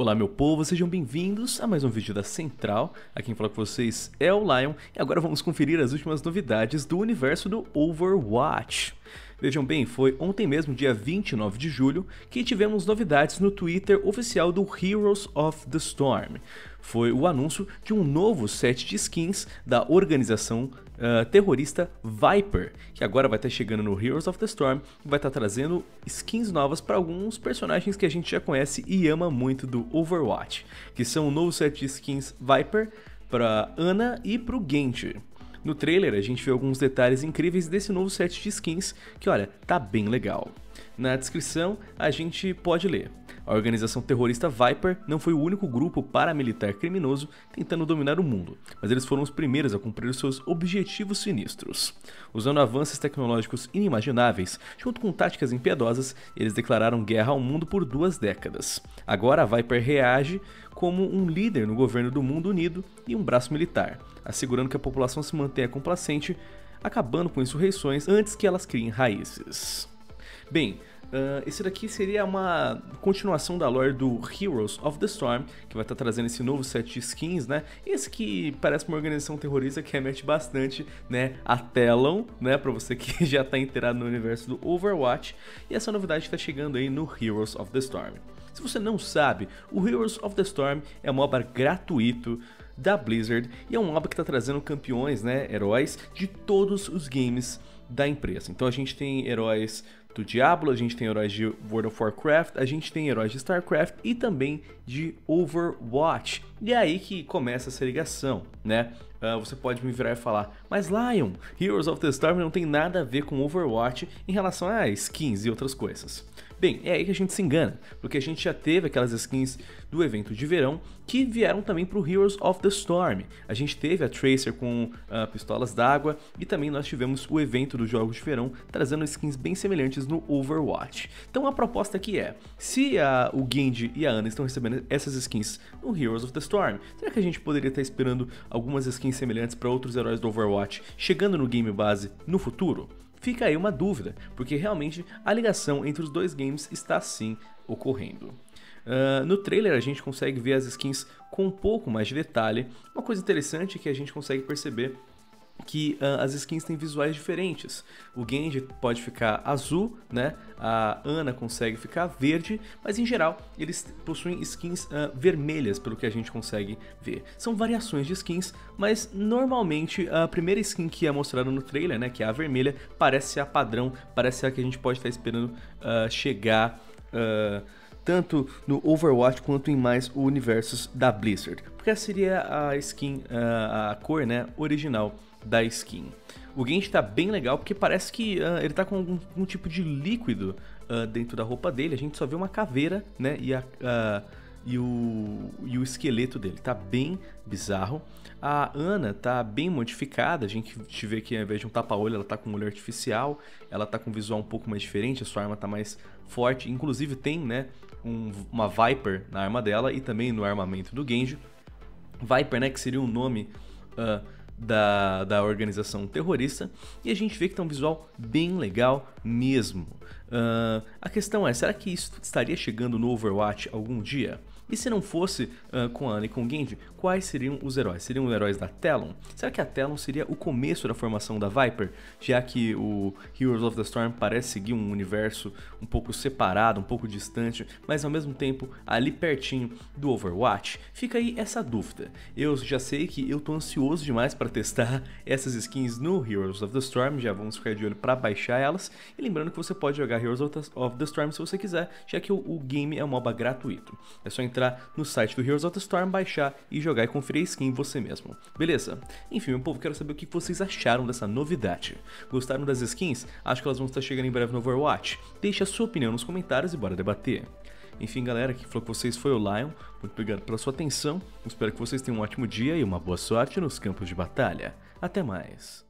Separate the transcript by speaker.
Speaker 1: Olá meu povo, sejam bem-vindos a mais um vídeo da Central. Aqui quem fala com vocês é o Lion e agora vamos conferir as últimas novidades do universo do Overwatch. Vejam bem, foi ontem mesmo, dia 29 de julho, que tivemos novidades no Twitter oficial do Heroes of the Storm. Foi o anúncio de um novo set de skins da organização uh, terrorista Viper, que agora vai estar chegando no Heroes of the Storm e vai estar trazendo skins novas para alguns personagens que a gente já conhece e ama muito do Overwatch, que são o novo set de skins Viper para Ana e para o Genji. No trailer a gente vê alguns detalhes incríveis desse novo set de skins que olha, tá bem legal. Na descrição a gente pode ler. A organização terrorista Viper não foi o único grupo paramilitar criminoso tentando dominar o mundo, mas eles foram os primeiros a cumprir seus objetivos sinistros. Usando avanços tecnológicos inimagináveis, junto com táticas impiedosas, eles declararam guerra ao mundo por duas décadas. Agora a Viper reage como um líder no governo do mundo unido e um braço militar, assegurando que a população se mantenha complacente, acabando com insurreições antes que elas criem raízes. Bem, Uh, esse daqui seria uma continuação da lore do Heroes of the Storm, que vai estar tá trazendo esse novo set de skins, né? Esse que parece uma organização terrorista que remete bastante, né, a Talon, né, para você que já está inteirado no universo do Overwatch. E essa novidade está chegando aí no Heroes of the Storm. Se você não sabe, o Heroes of the Storm é um MOBA gratuito da Blizzard e é um MOBA que está trazendo campeões, né, heróis de todos os games da empresa. Então a gente tem heróis do Diablo, a gente tem heróis de World of Warcraft, a gente tem heróis de StarCraft e também de Overwatch. E é aí que começa essa ligação, né? Uh, você pode me virar e falar, mas Lion, Heroes of the Storm não tem nada a ver com Overwatch em relação a skins e outras coisas. Bem, é aí que a gente se engana, porque a gente já teve aquelas skins do evento de verão que vieram também para o Heroes of the Storm. A gente teve a Tracer com uh, pistolas d'água e também nós tivemos o evento dos jogos de verão trazendo skins bem semelhantes no Overwatch. Então a proposta aqui é, se a, o Genji e a Ana estão recebendo essas skins no Heroes of the Storm, será que a gente poderia estar esperando algumas skins semelhantes para outros heróis do Overwatch chegando no game base no futuro? Fica aí uma dúvida, porque realmente a ligação entre os dois games está sim ocorrendo. Uh, no trailer a gente consegue ver as skins com um pouco mais de detalhe. Uma coisa interessante que a gente consegue perceber que uh, as skins têm visuais diferentes. O Genji pode ficar azul, né? A Ana consegue ficar verde, mas em geral eles possuem skins uh, vermelhas, pelo que a gente consegue ver. São variações de skins, mas normalmente a primeira skin que é mostrada no trailer, né, que é a vermelha, parece ser a padrão, parece ser a que a gente pode estar esperando uh, chegar tanto no Overwatch quanto em mais universos da Blizzard, porque essa seria a skin, a cor, né, original da skin. O Genji tá bem legal porque parece que uh, ele tá com algum, algum tipo de líquido uh, dentro da roupa dele. A gente só vê uma caveira, né? E, a, uh, e, o, e o esqueleto dele. Tá bem bizarro. A Ana tá bem modificada. A gente vê que ao invés de um tapa-olho, ela tá com um olho artificial. Ela tá com um visual um pouco mais diferente. A sua arma tá mais forte. Inclusive tem, né? Um, uma Viper na arma dela e também no armamento do Genji. Viper, né? Que seria um nome. Uh, da, da organização terrorista e a gente vê que tem um visual bem legal mesmo. Uh, a questão é, será que isso estaria chegando no Overwatch algum dia? E se não fosse uh, com Ana e com Genji, quais seriam os heróis? Seriam os heróis da Talon? Será que a Talon seria o começo da formação da Viper? Já que o Heroes of the Storm parece seguir um universo um pouco separado, um pouco distante, mas ao mesmo tempo ali pertinho do Overwatch? Fica aí essa dúvida. Eu já sei que eu tô ansioso demais para testar essas skins no Heroes of the Storm, já vamos ficar de olho para baixar elas. E lembrando que você pode jogar Heroes of the Storm se você quiser, já que o, o game é um MOBA gratuito. É só entrar entrar no site do Heroes of the Storm, baixar e jogar e conferir a skin você mesmo. Beleza? Enfim, meu povo, quero saber o que vocês acharam dessa novidade. Gostaram das skins? Acho que elas vão estar chegando em breve no Overwatch. Deixe a sua opinião nos comentários e bora debater. Enfim, galera, que falou com vocês foi o Lion. Muito obrigado pela sua atenção. Espero que vocês tenham um ótimo dia e uma boa sorte nos campos de batalha. Até mais.